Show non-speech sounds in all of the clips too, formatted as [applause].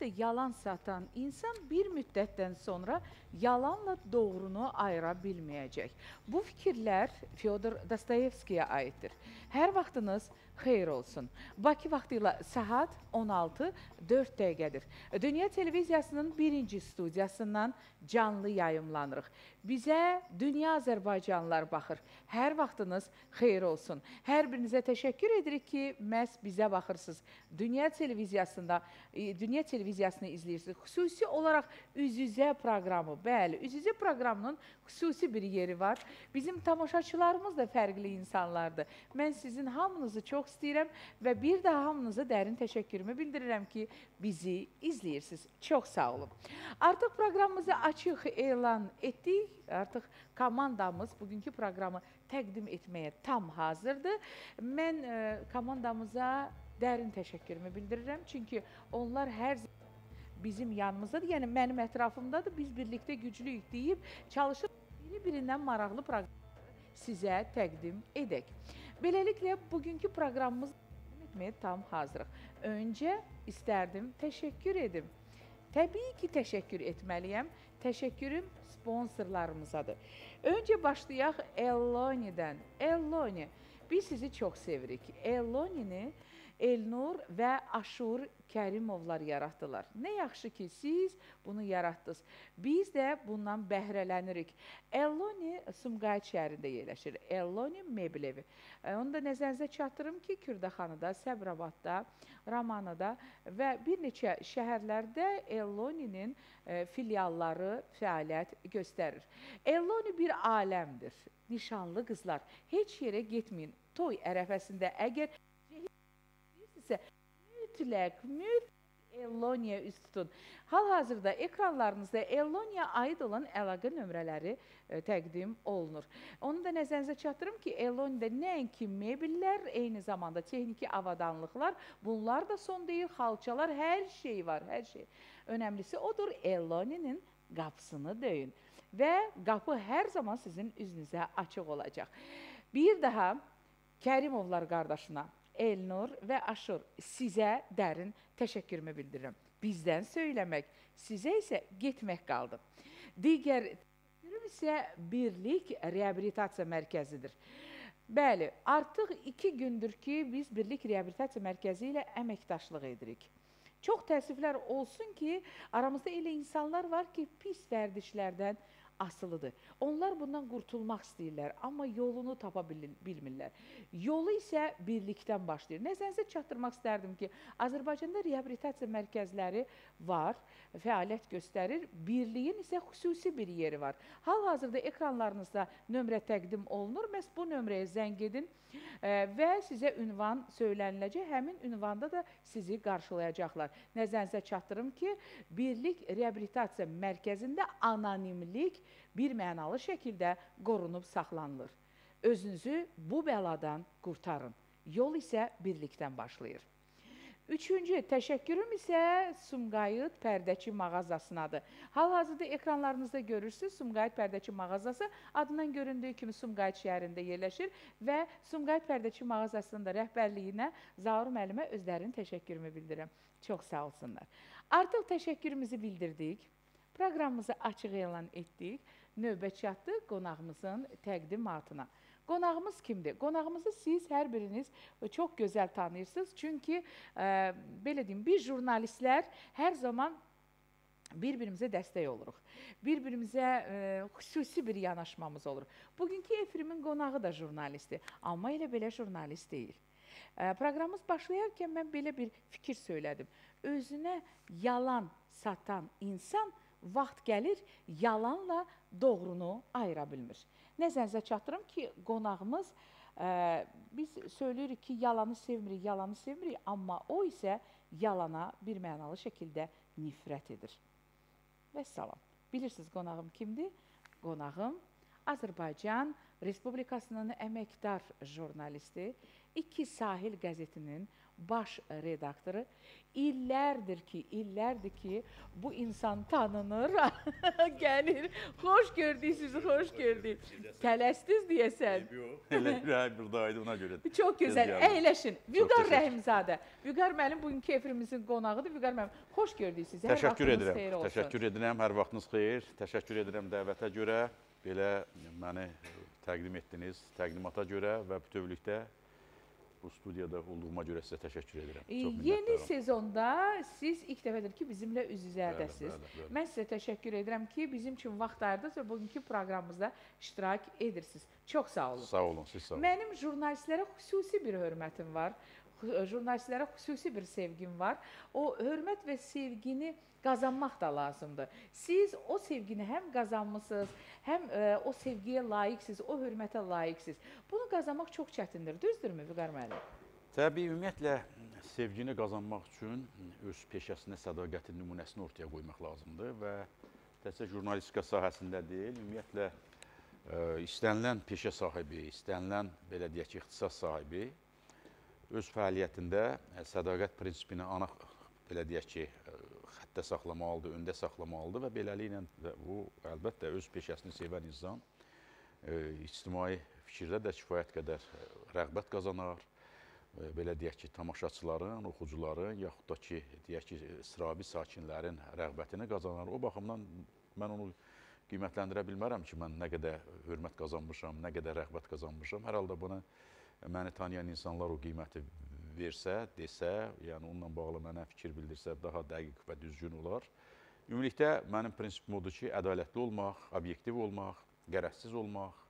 də yalan satan insan bir müddətdən sonra yalanla doğrunu ayıra bilməyəcək. Bu fikirlər Fyodor Dostoyevskiyə aiddir. Hər vaxtınız xeyir olsun. Bakı vaxtı ilə saat 16 4 dəqiqədir. Dünya televiziyasının birinci studiyasından canlı yayımlanırıq. Bizə dünya Azərbaycanlılar baxır. Hər vaxtınız xeyir olsun. Hər birinizə təşəkkür edirik ki, məhz bizə baxırsınız. Dünya televiziyasında, e, Dünya televiziyasını izləyirsiniz. Xüsusi olaraq üz-üzə proqramı, bəli, üz-üzə proqramının xüsusi bir yeri var. Bizim tamaşaçılarımız da fərqli insanlardır. Mən sizin hamınızı çox istəyirəm və bir daha hamınıza dərin təşəkkürümü bildirirəm ki, bizi izləyirsiniz. Çox sağ olun. Artıq proqramımızı açıq elan etdik. Artıq komandamız bugünkü proqramı təqdim etməyə tam hazırdır. Mən e, komandamıza dərin təşəkkürümü bildirirəm. Çünki onlar hər bizim yanımızdadır. Yəni mənim ətrafımdadır. Biz birlikdə güclüyük deyib çalışır biri-birindən maraqlı proqramları sizə təqdim edək. Beləliklə bugünkü proqramımız etməyə tam hazırıq. Öncə istərdim təşəkkür edim. Təbii ki, təşəkkür etməliyəm. Təşəkkürüm sponsorlarımızadır. Öncə başlayaq Ellonidən. Elloni, biz sizi çox sevirik. Ellonini Elnur və Aşur Kərimovlar yaratdılar. Nə yaxşı ki, siz bunu yaratdınız. Biz də bundan bəhrələnirik. Elloni Sumqayıt şəhərində yerləşir. Elloni Meblevi. E, onu da nəzərinizə çatdırım ki, Kürdəxanıda, Səbrabadda, Ramanada və bir neçə şəhərlərdə Elloninin e, filialları fəaliyyət göstərir. Elloni bir aləmdir. Nişanlı qızlar, heç yerə getməyin. Toy ərəfəsində əgər isə mütləq, mütləq Ellonia üst tutun. Hal-hazırda ekranlarınızda Ellonia aid olan əlaqə nömrələri e, təqdim olunur. Onu da nəzərinizə çatdırım ki, Ellonia'da nəinki mebellər, eyni zamanda texniki avadanlıqlar, bunlar da son deyil, xalçalar, hər şey var, hər şey. Önəmlisi odur, Ellonia'nın qapısını döyün və qapı hər zaman sizin üzünüzə açıq olacaq. Bir daha Kərimovlar qardaşına Elnur və Aşur sizə dərin təşəkkürümü bildirirəm. Bizdən söyləmək, sizə isə getmək qaldı. Digər təşəkkürüm isə Birlik Reabilitasiya Mərkəzidir. Bəli, artıq iki gündür ki, biz Birlik Reabilitasiya Mərkəzi ilə əməkdaşlıq edirik. Çox təəssüflər olsun ki, aramızda elə insanlar var ki, pis vərdişlərdən asılıdır. Onlar bundan qurtulmaq istəyirlər, amma yolunu tapa bilmirlər. Yolu isə birlikdən başlayır. Nəzərinizə çatdırmaq istərdim ki, Azərbaycanda reabilitasiya mərkəzləri var, fəaliyyət göstərir. Birliyin isə xüsusi bir yeri var. Hal-hazırda ekranlarınızda nömrə təqdim olunur. Məhz bu nömrəyə zəng edin və sizə ünvan söyləniləcək. Həmin ünvanda da sizi qarşılayacaqlar. Nəzərinizə çatdırım ki, Birlik Reabilitasiya Mərkəzində anonimlik bir mənalı şəkildə qorunub saxlanılır. Özünüzü bu bəladan qurtarın. Yol isə birlikdən başlayır. Üçüncü, təşəkkürüm isə Sumqayıt pərdəçi mağazasınadır. Hal-hazırda ekranlarınızda görürsünüz, Sumqayıt pərdəçi mağazası adından göründüyü kimi Sumqayıt şəhərində yerləşir və Sumqayıt pərdəçi mağazasının da rəhbərliyinə Zaur müəllimə özlərinin təşəkkürümü bildirirəm. Çox sağ olsunlar. Artıq təşəkkürümüzü bildirdik, proqramımızı açıq elan etdik, növbə çatdı qonağımızın təqdimatına. Qonağımız kimdir? Qonağımızı siz hər biriniz çox gözəl tanıyırsınız. Çünki ə, e, belə deyim, biz jurnalistlər hər zaman bir-birimizə dəstək oluruq. Bir-birimizə e, xüsusi bir yanaşmamız olur. Bugünkü efirimin qonağı da jurnalistdir, amma elə belə jurnalist deyil. E, proqramımız başlayarkən mən belə bir fikir söylədim. Özünə yalan satan insan vaxt gəlir, yalanla doğrunu ayıra bilmir. Nəzərinizə çatdırım ki, qonağımız ə, e, biz söyləyirik ki, yalanı sevmirik, yalanı sevmirik, amma o isə yalana bir mənalı şəkildə nifrət edir. Və salam. Bilirsiniz qonağım kimdir? Qonağım Azərbaycan Respublikasının əməkdar jurnalisti, İki Sahil qəzetinin baş redaktoru. İllərdir ki, illərdir ki, bu insan tanınır, gəlir. Xoş gördük sizi, xoş gördük. Tələsdiniz deyəsən. Elə bir buradaydı ona görə. Çox gözəl. Əyləşin. Vüqar. Rəhimzadə. Vüqar müəllim bugünkü efrimizin qonağıdır. Vüqar müəllim, xoş gördük sizi. Hər Təşəkkür edirəm. Təşəkkür edirəm. Hər vaxtınız xeyir. Təşəkkür edirəm dəvətə görə, belə məni təqdim etdiniz, təqdimata görə və bütövlükdə bu studiyada olduğuma görə sizə təşəkkür edirəm. Çox Yeni sezonda siz ilk dəfədir ki, bizimlə üz-üzədəsiz. Mən sizə təşəkkür edirəm ki, bizim üçün vaxt ayırdınız və bugünkü proqramımızda iştirak edirsiniz. Çox sağ olun. Sağ olun, siz sağ olun. Mənim jurnalistlərə xüsusi bir hörmətim var. Xü- Jurnalistlərə xüsusi bir sevgim var. O hörmət və sevgini qazanmaq da lazımdır. Siz o sevgini həm qazanmısınız, həm ə, o sevgiyə layiqsiniz, o hörmətə layiqsiniz. Bunu qazanmaq çox çətindir, düzdürmü Vüqar müəllim? Təbii ümumiyyətlə sevgini qazanmaq üçün öz peşəsinə sədaqətin nümunəsini ortaya qoymaq lazımdır və təkcə jurnalistika sahəsində deyil, ümumiyyətlə ə, istənilən peşə sahibi, istənilən belə deyək ki, ixtisas sahibi öz fəaliyyətində ə, sədaqət prinsipini ana belə deyək ki, ə, xəttə saxlamalıdır, öndə saxlamalıdır və beləliklə bu əlbəttə öz peşəsini sevən insan ə, ictimai fikirdə də kifayət qədər rəğbət qazanar e, belə deyək ki, tamaşaçıların, oxucuların, yaxud da ki, deyək ki, sıravi sakinlərin rəğbətini qazanar. O baxımdan mən onu qiymətləndirə bilmərəm ki, mən nə qədər hörmət qazanmışam, nə qədər rəğbət qazanmışam. Hər halda buna məni tanıyan insanlar o qiyməti versə, desə, yəni onunla bağlı mənə fikir bildirsə daha dəqiq və düzgün olar. Ümumilikdə mənim prinsipim odur ki, ədalətli olmaq, obyektiv olmaq, qərəzsiz olmaq,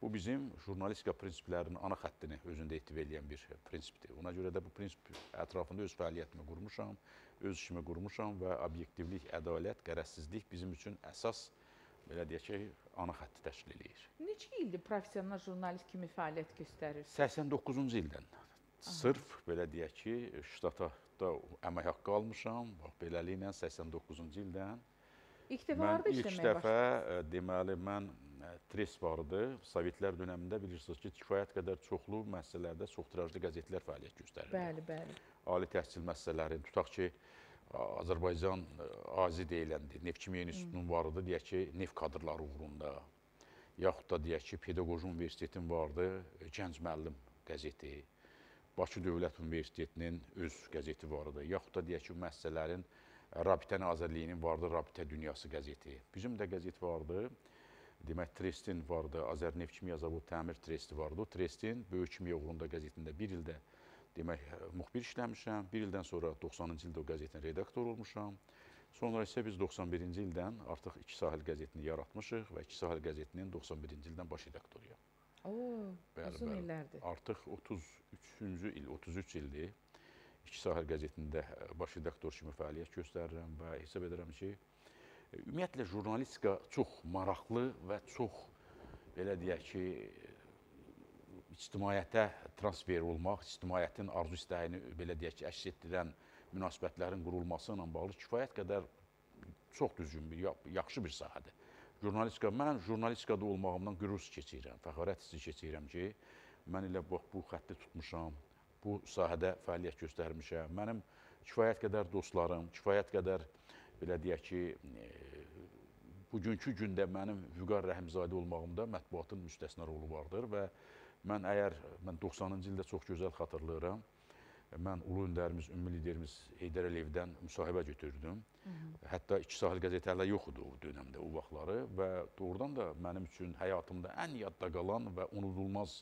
Bu bizim jurnalistika prinsiplərinin ana xəttini özündə etib eləyən bir prinsipdir. Ona görə də bu prinsip ətrafında öz fəaliyyətimi qurmuşam, öz işimi qurmuşam və obyektivlik, ədalət, qərəzsizlik bizim üçün əsas belə deyək ki, ana xətti təşkil eləyir. Neçə ildir professional jurnalist kimi fəaliyyət göstərirsiniz? 89-cu ildən sırf belə deyək ki, ştata da əmək haqqı almışam. Bax beləliklə 89-cu ildən İlk dəfə harda ilk işləməyə dəfə başladınız? ə, deməli mən ə, tres vardı. Sovetlər dövründə bilirsiniz ki, kifayət qədər çoxlu müəssisələrdə çoxtirajlı qəzetlər fəaliyyət göstərirdi. Bəli, bəli. Ali təhsil müəssisələri, tutaq ki, Azərbaycan ə, AZI deyiləndi. Neft Kimya İnstitutunun vardı, deyək ki, neft kadrları uğrunda. Yaxud da deyək ki, Pedaqoji Universitetin vardı, ə, Gənc müəllim qəzeti. Bakı Dövlət Universitetinin öz qəzeti vardı. Yaxud da deyək ki, müəssisələrin Rabitə Nazirliyinin vardı Rabitə Dünyası qəzeti. Bizim də qəzet vardı. Demək, Trestin vardı, Azərneft Kimya Zavodu Təmir Tresti vardı. O Trestin Böyük Kimya uğrunda qəzetində bir ildə demək, müxbir işləmişəm. Bir ildən sonra 90-cı ildə o qəzetin redaktoru olmuşam. Sonra isə biz 91-ci ildən artıq İki Sahil qəzetini yaratmışıq və İki Sahil qəzetinin 91-ci ildən baş redaktoruyam. Oo, Bəli, uzun bəli. illərdir. Artıq 33-cü il, 33 ildir İki Sahil qəzetində ə, baş redaktor kimi fəaliyyət göstərirəm və hesab edirəm ki, ə, ümumiyyətlə jurnalistika çox maraqlı və çox belə deyək ki, ictimaiyyətə transfer olmaq, ictimaiyyətin arzu istəyini belə deyək ki, əks etdirən münasibətlərin qurulması ilə bağlı kifayət qədər çox düzgün bir, ya- yaxşı bir sahədir. Jurnalistika, mən jurnalistikada olmağımdan qürur hiss keçirirəm, fəxarət hissi keçirirəm ki, mən elə bax bu xətti tutmuşam, bu sahədə fəaliyyət göstərmişəm. Mənim kifayət qədər dostlarım, kifayət qədər belə deyək ki, e, bugünkü gündə mənim Vüqar Rəhimzadə olmağımda mətbuatın müstəsna rolu vardır və mən əgər mən 90-cı ildə çox gözəl xatırlayıram. Mən ulu öndərimiz, ümumi liderimiz Heydər Əliyevdən müsahibə götürdüm. Hətta iki sahil qəzeti hələ yox idi o dönəmdə, o vaxtları və doğrudan da mənim üçün həyatımda ən yadda qalan və unudulmaz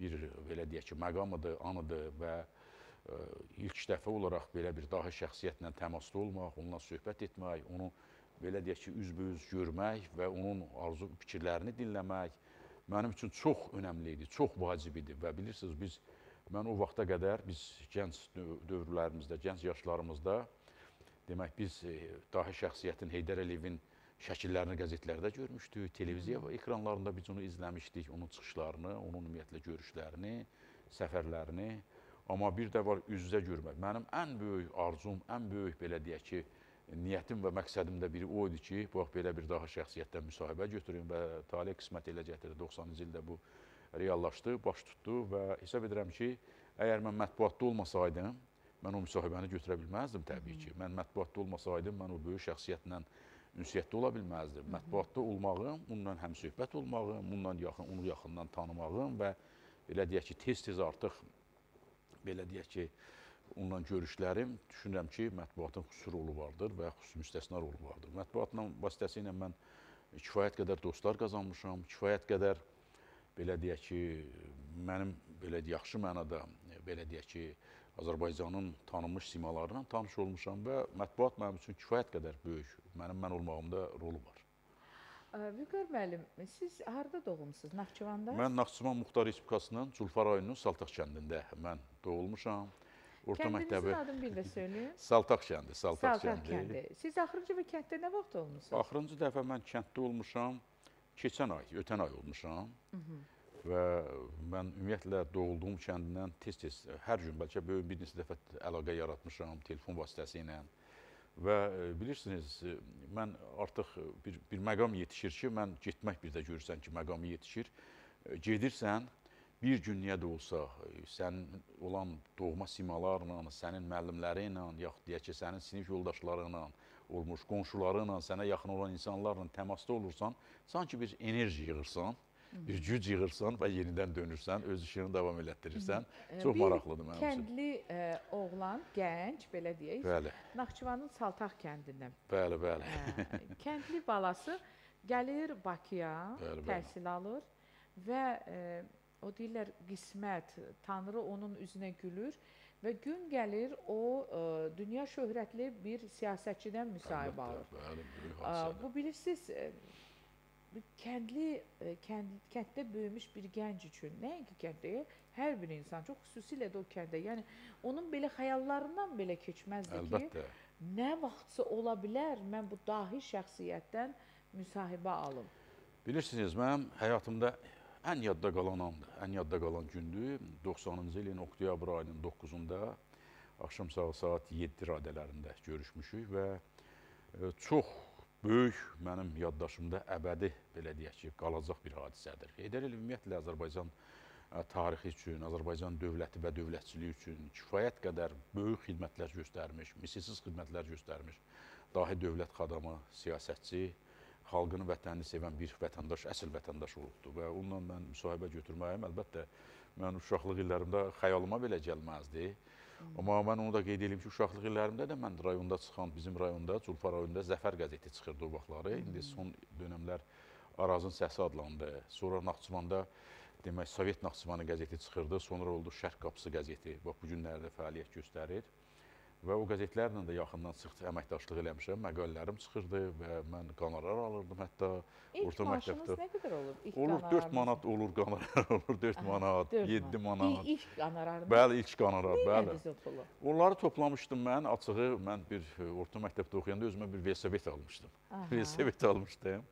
bir belə deyək ki, məqamıdır, anıdır və ə, ilk dəfə olaraq belə bir dahi şəxsiyyətlə təmasda olmaq, onunla söhbət etmək, onu belə deyək ki, üzbəüz görmək və onun arzu fikirlərini dinləmək mənim üçün çox önəmli idi, çox vacib idi və bilirsiniz biz mən o vaxta qədər biz gənc döv- dövrlərimizdə, gənc yaşlarımızda demək biz e, dahi şəxsiyyətin Heydər Əliyevin şəkillərini qəzetlərdə görmüşdük, televiziya ekranlarında biz onu izləmişdik, onun çıxışlarını, onun ümumiyyətlə görüşlərini, səfərlərini. Amma bir də var üz-üzə görmək. Mənim ən böyük arzum, ən böyük belə deyək ki, niyyətim və məqsədim də biri o idi ki, bax belə bir daha şəxsiyyətdən müsahibə götürüm və talih qismət elə gətirdi. 90-cı ildə bu reallaşdı, baş tutdu və hesab edirəm ki, əgər mən mətbuatda olmasaydım, mən o müsahibəni götürə bilməzdim təbii ki. Mən mətbuatda olmasaydım, mən o böyük şəxsiyyətlə ünsiyyətdə ola bilməzdim. Mətbuatda olmağım, onunla həmsöhbət olmağım, onunla yaxın, onu yaxından tanımağım və belə deyək ki, tez-tez artıq belə deyək ki, onunla görüşlərim düşünürəm ki, mətbuatın xüsusi rolu vardır və xüsusi müstəsna rolu vardır. Mətbuatla vasitəsilə mən kifayət qədər dostlar qazanmışam, kifayət qədər belə deyək ki, mənim belə yaxşı mənada belə deyək ki, Azərbaycanın tanınmış simalarıyla tanış olmuşam və mətbuat mənim üçün kifayət qədər böyük, mənim mən olmağımda rolu var. Vüqar müəllim, siz harda doğulmusunuz? Naxçıvanda? Mən Naxçıvan Muxtar Respublikasının Culfar rayonunun Saltaq kəndində mən doğulmuşam. Orta Kəndinizin məktəbi adını bir də söyləyin. Saltaq kəndi, Saltaq, Saltaq kəndi. kəndi. Siz axırıncı bir kənddə nə vaxt olmusunuz? Axırıncı dəfə mən kənddə olmuşam. Keçən ay, ötən ay olmuşam. Və mən ümumiyyətlə doğulduğum kəndindən tez-tez hər gün bəlkə böyük bir neçə dəfə əlaqə yaratmışam telefon vasitəsilə. Və e, bilirsiniz, e, mən artıq bir bir məqam yetişir ki, mən getmək bir də görürsən ki, məqamı yetişir. E, Gedirsən, bir gün niyə də olsa e, sənin olan doğma simalarla, sənin müəllimləri ilə, yaxud deyək ki, sənin sinif yoldaşları ilə olmuş, qonşuları ilə, sənə yaxın olan insanlarla təmasda olursan, sanki bir enerji yığırsan, bir güc yığırsan və yenidən dönürsən, öz işini davam elətdirirsən. Çox Bir maraqlıdır mənim üçün. Kəndli ə, oğlan, gənc, belə deyək, Bəli, Naxçıvanın Saltaq kəndindən. bəli, bəli. Hə, [laughs] kəndli balası gəlir Bakıya, Bəli, bəli. təhsil alır və ə, o deyirlər qismət, Tanrı onun üzünə gülür və gün gəlir o ə, dünya şöhrətli bir siyasətçidən müsahibə alır. Bəli, böyük Ə, hadisədir. Bu bilirsiniz ə, bir kəndli ə, kənd, kənddə böyümüş bir gənc üçün, nəinki kənddə, hər bir insan, çox xüsusilə də o kəndə, yəni onun belə xəyallarından belə keçməzdi ki, Əlbəttə. nə vaxtsa ola bilər mən bu dahi şəxsiyyətdən müsahibə alım. Bilirsiniz, mənim həyatımda ən yadda qalan andır, ən yadda qalan gündür. 90-cı ilin oktyabr ayının 9-da axşam saat saat 7 radələrində görüşmüşük və e, çox böyük mənim yaddaşımda əbədi belə deyək ki, qalacaq bir hadisədir. Heydər Əliyev ümumiyyətlə Azərbaycan ə, tarixi üçün, Azərbaycan dövləti və dövlətçiliyi üçün kifayət qədər böyük xidmətlər göstərmiş, misilsiz xidmətlər göstərmiş dahi dövlət xadamı, siyasətçi, xalqını, vətənini sevən bir vətəndaş, əsl vətəndaş olubdur və onunla mən müsahibə götürməyim əlbəttə mən uşaqlıq illərimdə xəyalıma belə gəlməzdi. Amma mən onu da qeyd edeyim ki, uşaqlıq illərimdə də mən rayonda çıxan, bizim rayonda, Culfar rayonunda Zəfər qəzeti çıxırdı o vaxtları. İndi son dönəmlər Arazın səsi adlandı. Sonra Naxçıvanda demək Sovet Naxçıvanı qəzeti çıxırdı. Sonra oldu Şərq qapısı qəzeti. Bax bu günlərdə fəaliyyət göstərir. Və o qəzetlərlə də yaxından sıx əməkdaşlıq eləmişəm. Məqalələrim çıxırdı və mən qonorar alırdım hətta. İlk Orta maaşınız məktəbdə. nə qədər olub? İlk Olur 4 qonorarınız? manat, olur qonorar, [laughs] olur 4 Aha, manat, dörd 7 İ- manat. İlk qonorarınız. Bəli, ilk qonorar, bəli. Onları toplamışdım mən, açığı mən bir e, orta məktəbdə oxuyanda özümə bir velosiped almışdım. Velosiped almışdım.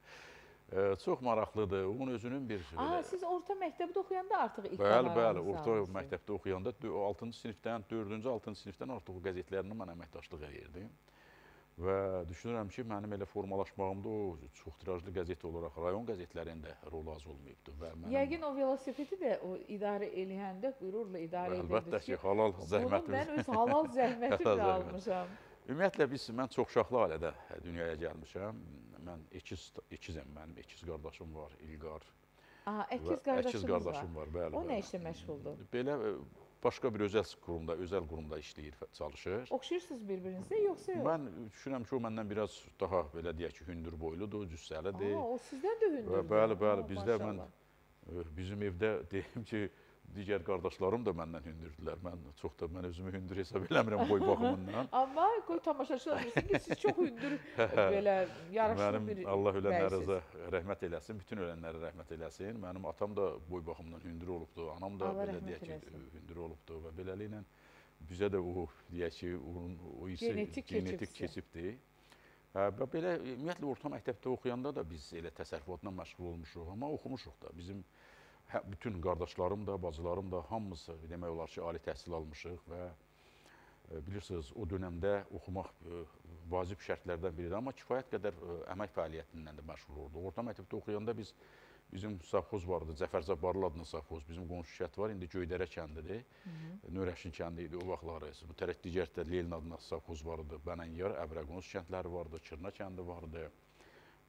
E, çox maraqlıdır. Onun özünün bir Aa, belə- siz orta məktəbdə oxuyanda artıq ilk Bəli, bəli, orta almısınız. məktəbdə oxuyanda 6-cı sinifdən, 4-cü, 6-cı sinifdən artıq o qəzetlərinə mən əməkdaşlıq edirdim. Və düşünürəm ki, mənim elə formalaşmağımda o çox tirajlı qəzet olaraq rayon qəzetlərində rol az olmayıbdı və mənim Yəqin o velosipedi də o idarə eləyəndə qürurla idarə əlbəttə edirdiniz ki, halal Bunu zəhmətimiz. mən öz halal [laughs] zəhmətimlə Halal zəhmət. almışam. Ümumiyyətlə biz mən çox uşaqlı ailədə dünyaya gəlmişəm. Mən ikiz ikizəm mənim, ikiz qardaşım var, İlqar. Və əkiz qardaşınız əkiz var. qardaşım var, bəli. O nə bəli. işlə məşğuldur? Belə e, başqa bir özəl qurumda, özəl qurumda işləyir, çalışır. Oxşayırsınız bir-birinizə yoxsa yox? Mən düşünürəm ki, o məndən biraz daha belə deyək ki, hündür boyludur, cüssəlidir. Aa, o sizdən də hündürdür. bəli, bəli, bizdə mən-. E, Bizim evdə deyim ki, digər qardaşlarım da məndən hündürdülər. Mən çox da mən özümü hündür hesab eləmirəm boy baxımından. [laughs] Amma qoy tamaşaçılar bilsin ki, siz çox hündür [laughs] belə yaraşıqlı Mənim bir Allah ölənlərinizə bəysiniz. rəhmət eləsin, bütün ölənlərə rəhmət eləsin. Mənim atam da boy baxımından hündür olubdu, anam da Allah belə deyək ki, hündür olubdu və beləliklə bizə də o deyək ki, onun o hissi Genetik genetik keçibdi. Hə, və belə ümumiyyətlə orta məktəbdə oxuyanda da biz elə təsərrüfatla məşğul olmuşuq, amma oxumuşuq da. Bizim hə, bütün qardaşlarım da, bacılarım da hamımız demək olar ki, ali təhsil almışıq və e, bilirsiniz, o dönəmdə oxumaq e, vacib şərtlərdən biridir, amma kifayət qədər e, əmək fəaliyyətindən də məşğul olduq. Orta məktəbdə oxuyanda biz Bizim savxoz vardı, Cəfər Cabbarlı adlı savxoz. Bizim qonşu şəhət var, indi Göydərə kəndidir. Növrəşin kəndi idi o vaxtları. Bu tərəf digərdə Leylin adlı savxoz vardı. Bənənyar, Əbrəqonuz kəndləri vardı, Çırna kəndi vardı.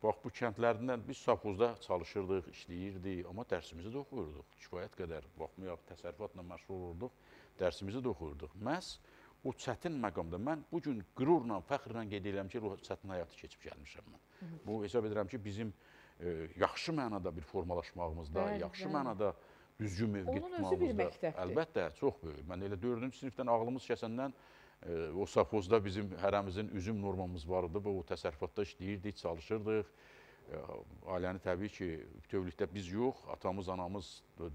Bax bu kəndlərdən biz savxozda çalışırdıq, işləyirdik, amma dərsimizi də oxuyurduq. Kifayət qədər baxmayaraq təsərrüfatla məşğul olurduq, dərsimizi də oxuyurduq. Məhz o çətin məqamda mən bu gün qürurla, fəxrlə qeyd edirəm ki, o çətin həyatı keçib gəlmişəm mən. Bu hesab edirəm ki, bizim e, yaxşı mənada bir formalaşmağımızda, Bəli, yaxşı bəli. mənada düzgün mövqe Onun özü bir tutmağımızda məktəbdir. əlbəttə çox böyük. Mən elə 4-cü sinifdən ağlımız kəsəndən o savxozda bizim hərəmizin üzüm normamız vardı və o təsərrüfatda işləyirdik, çalışırdıq. Ailəni təbii ki, bütövlükdə biz yox, atamız, anamız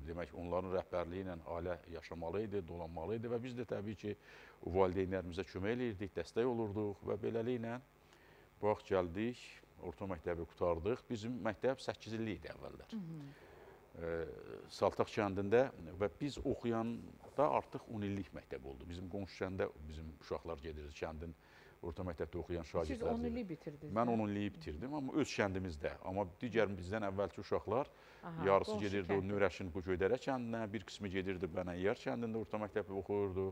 demək onların rəhbərliyi ilə ailə yaşamalı idi, dolanmalı idi və biz də təbii ki, valideynlərimizə kömək eləyirdik, dəstək olurduq və beləliklə bax gəldik, orta məktəbi qutardıq. Bizim məktəb 8 illik idi əvvəllər. E, Saltaq kəndində və biz oxuyanda artıq 10 illik məktəb oldu. Bizim qonşu kəndə bizim uşaqlar gedirdi kəndin orta məktəbdə oxuyan Siz şagirdlər. 10 gedir. illik bitirdiniz. Mən hə? 10 illiyi bitirdim, amma öz kəndimizdə. Amma digər bizdən əvvəlki uşaqlar Aha, yarısı gedirdi o kənd. Nürəşin bu Göydərə kəndinə, bir qismi gedirdi Bənəyyar kəndində orta məktəbi oxuyurdu.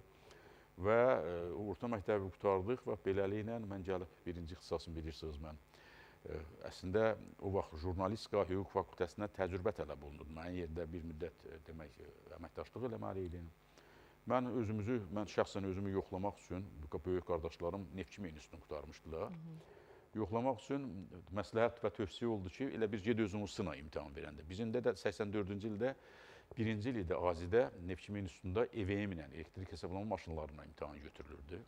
Və e, orta məktəbi qutardıq və beləliklə mən gəlib birinci ixtisasımı bilirsiniz mən. Əslində o vaxt jurnalistika hüquq fakültəsinə təcrübə tələb olunurdu. Mənim yerdə bir müddət e, demək e, əməkdaşlıq eləməli idim. Mən özümüzü, mən şəxsən özümü yoxlamaq üçün böyük qardaşlarım Neftçi institutunu qurtarmışdılar. Yoxlamaq üçün məsləhət və tövsiyə oldu ki, elə bir ged özünü sına imtahan verəndə. Bizində də 84-cü ildə birinci il idi Azidə Neftçi institutunda EVM ilə elektrik hesablama maşınlarına imtahan götürülürdü.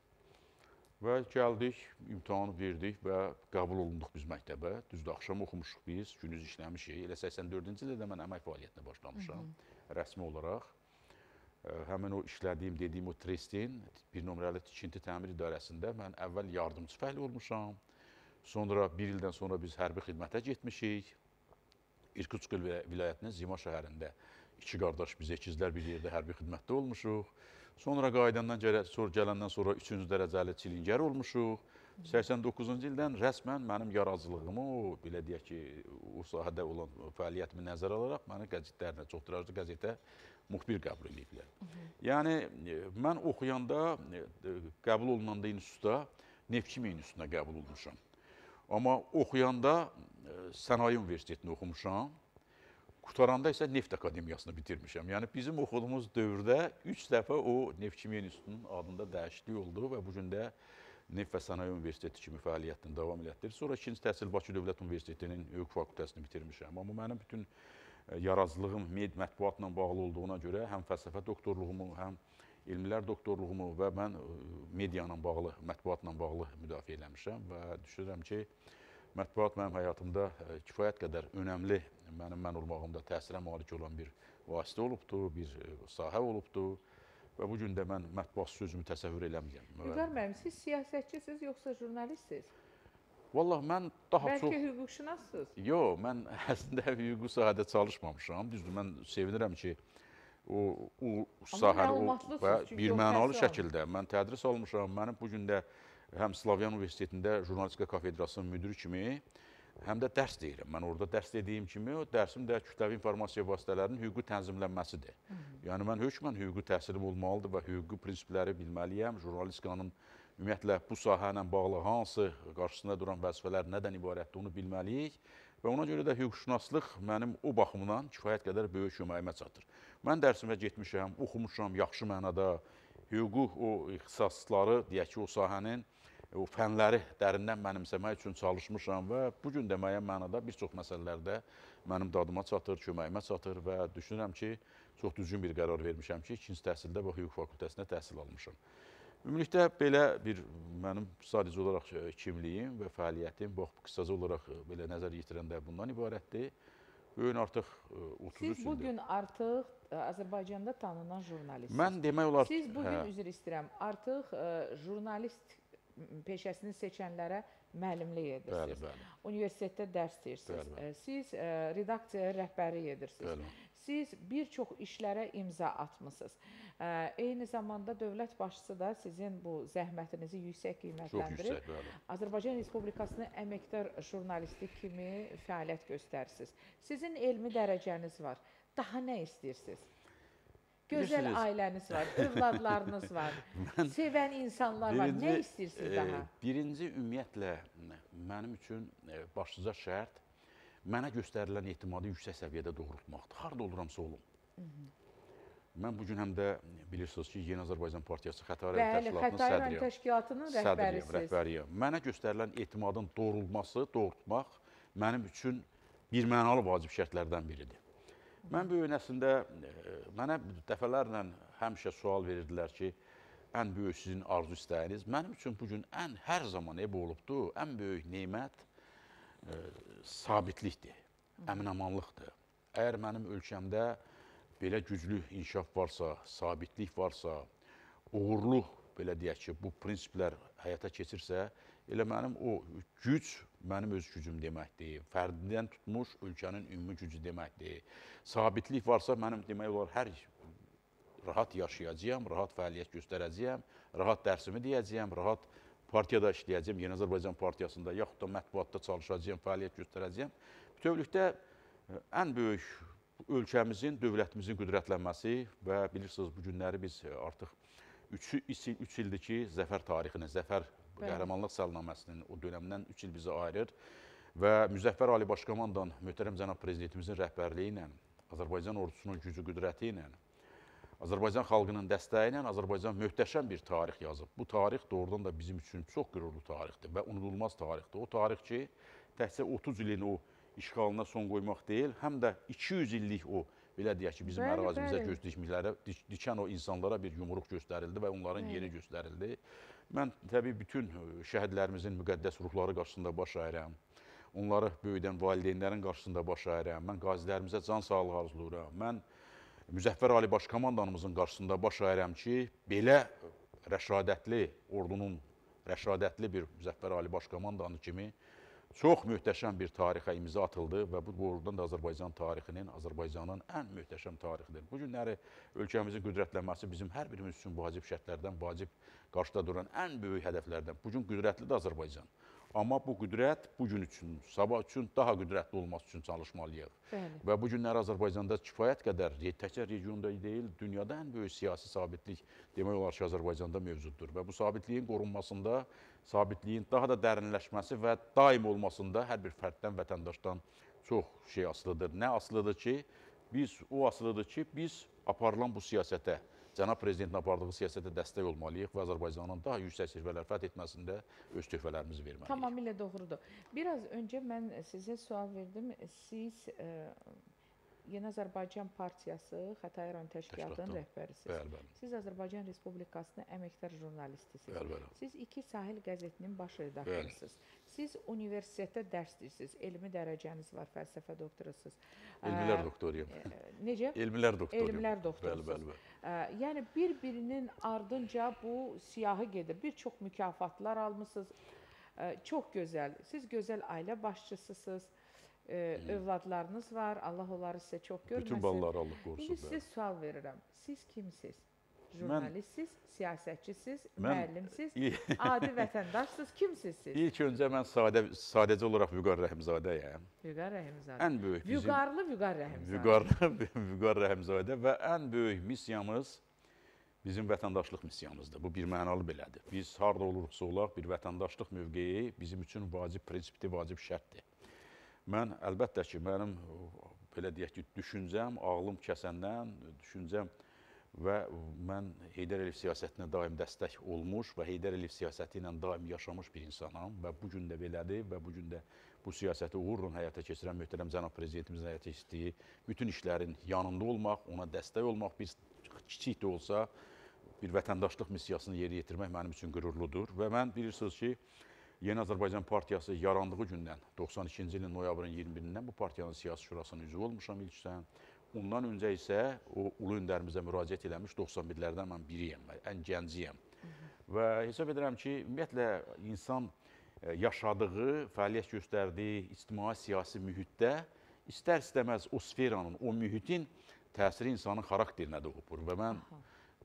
Və gəldik, imtahanı verdik və qəbul olunduq biz məktəbə. Düzdür, axşam oxumuşuq biz, gündüz işləmişik. Elə 84-cü ildə də mən əmək fəaliyyətinə başlamışam rəsmi olaraq. Həmin o işlədiyim, dediyim o Trestin bir nömrəli tikinti təmir idarəsində mən əvvəl yardımçı fəali olmuşam. Sonra bir ildən sonra biz hərbi xidmətə getmişik. İrkutsk vilayətinin Zima şəhərində iki qardaş biz əkizlər bir yerdə hərbi xidmətdə olmuşuq. Sonra qayıdandan gələ, sonra gələndən sonra 3-cü dərəcəli çilingər olmuşuq. 89-cu ildən rəsmən mənim yaradıcılığımı, belə deyək ki, o sahədə olan fəaliyyətimi nəzərə alaraq məni qəzetlərinə, çox tirajlı qəzetə müxbir qəbul ediblər. Yəni e, mən oxuyanda, e, qəbul olunanda institutda Neft Kimi institutuna qəbul olmuşam. Amma oxuyanda e, Sənaye Universitetini oxumuşam. Qutaranda isə Neft Akademiyasını bitirmişəm. Yəni bizim oxuduğumuz dövrdə 3 dəfə o Neft Kimya İnstitutunun adında dəyişiklik oldu və bu gün də Neft və Sənaye Universiteti kimi fəaliyyətini davam elətdirir. Sonra ikinci təhsil Bakı Dövlət Universitetinin hüquq fakültəsini bitirmişəm. Amma mənim bütün e, yaradıcılığım med mətbuatla bağlı olduğuna görə həm fəlsəfə doktorluğumu, həm elmlər doktorluğumu və mən e, medianla bağlı, mətbuatla bağlı müdafiə eləmişəm və düşünürəm ki, mətbuat mənim həyatımda e, kifayət qədər önəmli, mənim mən olmağımda təsirə malik olan bir vasitə olubdur, bir e, sahə olubdur və bu gün də mən mətbuat sözümü təsəvvür eləmirəm. Vüqar müəllim, siz siyasətçisiniz yoxsa jurnalistsiniz? Vallah mən daha Bəlkə çox hüquqşünassınız? Yox, mən [laughs] əslində hüquqi sahədə çalışmamışam. Düzdür, mən sevinirəm ki, o o sahəni o və çünki bir o mənalı təhsil şəkildə mən tədris almışam. Mənim bu gün də həm Slavyan Universitetində jurnalistika kafedrasının müdiri kimi, həm də dərs deyirəm. Mən orada dərs dediyim kimi, o dərsim də kütləvi informasiya vasitələrinin hüquqi tənzimlənməsidir. Yəni mən hökmən hüquqi təhsilim olmalıdır və hüquqi prinsipləri bilməliyəm. Jurnalistikanın ümumiyyətlə bu sahə ilə bağlı hansı qarşısında duran vəzifələr nədən ibarətdir onu bilməliyik və ona görə də hüquqşünaslıq mənim o baxımdan kifayət qədər böyük köməyimə çatır. Mən dərsimə getmişəm, oxumuşam yaxşı mənada hüquqi o ixtisasları, deyək ki, o sahənin o fənləri dərindən mənimsəmək üçün çalışmışam və bu gün də müəyyən mənada bir çox məsələlərdə mənim dadıma çatır, köməyimə çatır və düşünürəm ki, çox düzgün bir qərar vermişəm ki, ikinci təhsildə bu hüquq fakültəsində təhsil almışam. Ümumilikdə belə bir mənim sadəcə olaraq e, kimliyim və fəaliyyətim bax qısaca olaraq e, belə nəzər yetirəndə bundan ibarətdir. Bu gün artıq e, 33 Siz bu ildir. gün artıq ə, Azərbaycanda tanınan jurnalistsiniz. Mən demək olar Siz bu gün hə, üzr istəyirəm, artıq ə, jurnalist peşəsini seçənlərə müəllimlik bəli, edirsiniz. bəli, Universitetdə dərs deyirsiniz. Bəli, bəli. Ə, Siz ə, redaksiyaya rəhbərlik edirsiniz. bəli. Siz bir çox işlərə imza atmısınız. Ə, Eyni zamanda dövlət başçısı da sizin bu zəhmətinizi yüksək Çox qiymətləndirir. yüksək, bəli. Azərbaycan Respublikasının əməkdar jurnalisti kimi fəaliyyət göstərirsiniz. Sizin elmi dərəcəniz var. Daha nə istəyirsiniz? Gözəl Bilirsiniz- ailəniz var, övladlarınız [laughs] var, sevən insanlar var. Nə istəyirsiniz e, daha? Birinci ümumiyyətlə mənim üçün e, başlıca şərt mənə göstərilən etimadı yüksək səviyyədə doğrultmaqdır. Harda oluramsa olum. Mən bu gün həm də bilirsiniz ki, Yeni Azərbaycan Partiyası Bəli, təşkilatının sədriyəm. təşkilatının Sədriyəm, rəhbərisiz. rəhbəriyəm. Mənə göstərilən etimadın doğrulması, doğrultmaq mənim üçün birmənalı vacib şərtlərdən biridir. Mən böyük əslində e, mənə dəfələrlə həmişə sual verirdilər ki, ən böyük sizin arzu istəyiniz. Mənim üçün bu gün ən hər zaman ev olubdu, ən böyük nemət e, sabitlikdir, əminamanlıqdır. Əgər mənim ölkəmdə belə güclü inkişaf varsa, sabitlik varsa, uğurlu belə deyək ki, bu prinsiplər həyata keçirsə, elə mənim o güc mənim öz gücüm deməkdir. Fərdidən tutmuş ölkənin ümumi gücü deməkdir. Sabitlik varsa mənim demək olar hər rahat yaşayacağam, rahat fəaliyyət göstərəcəyəm, rahat dərsimi deyəcəyəm, rahat partiyada işləyəcəm, Yeni Azərbaycan Partiyasında yaxud da mətbuatda çalışacağam, fəaliyyət göstərəcəyəm. Bütövlükdə ə, ən böyük ölkəmizin, dövlətimizin qüdrətlənməsi və bilirsiniz bu günləri biz artıq 3 il, üç ildir ki, zəfər tarixini, zəfər Bəli. qəhrəmanlıq salnaməsinin o dönəmdən 3 il bizi ayırır və Müzəffər Ali Başkomandan möhtərəm cənab prezidentimizin rəhbərliyi ilə, Azərbaycan ordusunun gücü qüdrəti ilə Azərbaycan xalqının dəstəyi ilə Azərbaycan möhtəşəm bir tarix yazıb. Bu tarix doğrudan da bizim üçün çox qürurlu tarixdir və unudulmaz tarixdir. O tarix ki, təkcə 30 ilin o işğalına son qoymaq deyil, həm də 200 illik o belə deyək ki, bizim ərazimizdə göz dikmişlərə, dik, dikən o insanlara bir yumruq göstərildi və onların yeri göstərildi. Mən təbii bütün ə, şəhidlərimizin müqəddəs ruhları qarşısında baş əyirəm. Onları böyüdən valideynlərin qarşısında baş əyirəm. Mən qazilərimizə can sağlığı arzulayıram. Mən Müzəffər Ali Baş Komandanımızın qarşısında baş əyirəm ki, belə rəşadətli ordunun rəşadətli bir Müzəffər Ali Baş Komandanı kimi çox möhtəşəm bir tarixə imza atıldı və bu doğrudan da Azərbaycan tarixinin, Azərbaycanın ən möhtəşəm tarixidir. Bu günləri ölkəmizin qüdrətlənməsi bizim hər birimiz üçün vacib şərtlərdən, vacib qarşıda duran ən böyük hədəflərdən. Bu gün qüdrətlidir Azərbaycan. Amma bu qüdrət bu gün üçün, sabah üçün daha qüdrətli olması üçün çalışmalıyıq. Bəli. Və bu günləri Azərbaycanda kifayət qədər, təkcə regionda deyil, dünyada ən böyük siyasi sabitlik demək olar ki, Azərbaycanda mövcuddur. Və bu sabitliyin qorunmasında, sabitliyin daha da dərinləşməsi və daim olmasında hər bir fərddən, vətəndaşdan çox şey asılıdır. Nə asılıdır ki, biz o asılıdır ki, biz aparılan bu siyasətə, cənab prezidentin apardığı siyasətə dəstək olmalıyıq və Azərbaycanın daha yüksək zirvələr fəth etməsində öz töhfələrimizi verməliyik. Tamamilə doğrudur. Biraz öncə mən sizə sual verdim. Siz ə, Yeni Azərbaycan Partiyası Xətai rayon təşkilatının rəhbərisiniz. Bəli, bəli. Siz Azərbaycan Respublikasının əməkdar jurnalistisiniz. Bəli, bəli. Siz İki Sahil qəzetinin baş redaktorusunuz. Siz universitetdə dərs deyirsiniz. Elmi dərəcəniz var, fəlsəfə doktorusunuz. Elmlər doktoruyam. ə, Necə? Elmlər doktoruyam. Elmlər doktorusunuz. Bəli, bəli, bəli. Yəni bir-birinin ardınca bu siyahı gedir. Bir çox mükafatlar almısınız. Çox gözəl. Siz gözəl ailə başçısısınız. Övladlarınız var. Allah onları sizə çox görməsin. Bütün balları Allah qorusun. İndi sizə sual verirəm. Siz kimsiz? Jurnalistsiz, siyasətçisiz, Mən- müəllimsiz, adi [laughs] vətəndaşsız, kimsiz siz? İlk öncə mən sadə sadəcə olaraq Vüqar Rəhimzadəyəm. Vüqar Rəhimzadə. Ən böyük bizim Vüqarlı Vüqar Rəhimzadə. Vüqar [laughs] Vüqar Rəhimzadə və ən böyük missiyamız bizim vətəndaşlıq missiyamızdır. Bu bir mənalı belədir. Biz harda oluruqsa olaq, bir vətəndaşlıq mövqeyi bizim üçün vacib prinsipdir, vacib şərtdir. Mən əlbəttə ki, mənim belə deyək ki, düşüncəm, ağlım kəsəndən, düşüncəm və mən Heydər Əliyev siyasətinə daim dəstək olmuş və Heydər Əliyev siyasəti ilə daim yaşamış bir insanam və bu gün də belədir və bu gün də bu siyasəti uğurla həyata keçirən möhtərəm cənab prezidentimizin həyata keçirdiyi bütün işlərin yanında olmaq, ona dəstək olmaq bir kiçik də olsa bir vətəndaşlıq missiyasını yerinə yetirmək mənim üçün qürurludur və mən bilirsiniz ki, Yeni Azərbaycan Partiyası yarandığı gündən 92-ci ilin noyabrın 21-dən bu partiyanın siyasi şurasının üzvü olmuşam ilkdən. Ondan öncə isə o ulu öndərimizə müraciət eləmiş 91-lərdən mən biriyəm, ən gənciyəm. Və hesab edirəm ki, ümumiyyətlə insan e, yaşadığı, fəaliyyət göstərdiyi ictimai siyasi mühitdə istər-istəməz o sferanın, o mühitin təsiri insanın xarakterinə də oxur və mən Aha.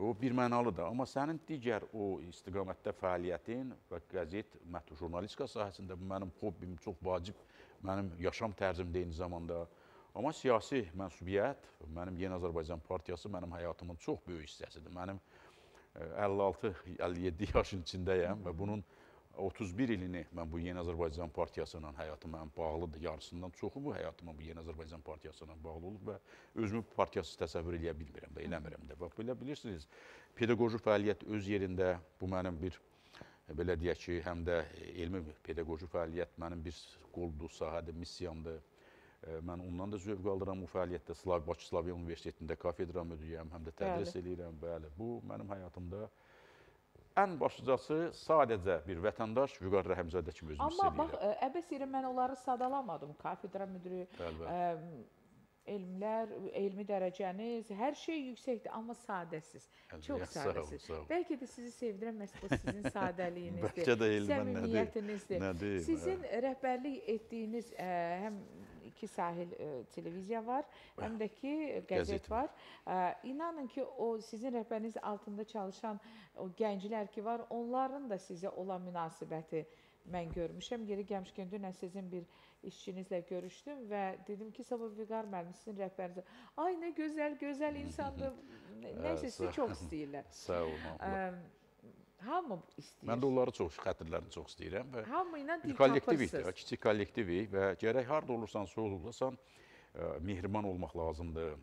o birmənalıdır. Amma sənin digər o istiqamətdə fəaliyyətin və qəzet, məhdud jurnalistika sahəsində bu mənim hobbim, çox vacib mənim yaşam tərzimdə eyni zamanda. Amma siyasi mənsubiyyət, mənim Yeni Azərbaycan Partiyası mənim həyatımın çox böyük hissəsidir. Mənim e, 56-57 yaşın içindəyəm və bunun 31 ilini mən bu Yeni Azərbaycan Partiyası ilə həyatım mənim bağlıdır. Yarısından çoxu bu həyatıma bu Yeni Azərbaycan Partiyası ilə bağlı olub və özümü partiyasız təsəvvür edə bilmirəm və eləmirəm də. Və belə bilirsiniz, pedaqoji fəaliyyət öz yerində bu mənim bir e, belə deyək ki, həm də elmi pedaqoji fəaliyyət mənim bir qoldur, sahədir, missiyamdır. E, Mən ondan da zövq alıram bu fəaliyyətdə. Slav Bakı Slavyan Universitetində kafedra müdürüyəm, həm də tədris eləyirəm. Bəli, bu mənim həyatımda ən başlıcası sadəcə bir vətəndaş Vüqar Rəhimzadə kimi özümü hiss Amma bax, edirəm. ə, əbəs yerə mən onları sadalamadım. Kafedra Bəli, bəli. ə, elmlər, elmi dərəcəniz, hər şey yüksəkdir, amma sadəsiz. Çox Əlbəttə, sağ sadəsiz. sağ olun. Bəlkə də sizi sevirəm məhz bu sizin [laughs] sadəliyinizdir. Səmimiyyətinizdir. Sizin rəhbərlik etdiyiniz ə, həm iki sahil ə, televiziya var, həm də ki qəzet Qəzet var. Ə, inanın ki, o sizin rəhbəriniz altında çalışan o gənclər ki var, onların da sizə olan münasibəti mən görmüşəm. Yeri gəlmişkən dünən sizin bir işçinizlə görüşdüm və dedim ki, Sabah Vüqar müəllim sizin rəhbəriniz. Ay nə gözəl, gözəl insandır. [laughs] Nəsə sizi çox istəyirlər. Sağ olun. Hamı istəyir. Mən də onları çox, xətirlərini çox istəyirəm və Hamı ilə dil tapırsınız. kiçik kollektivik və gərək harda olursansa olasan, ə, mehriban olmaq lazımdır.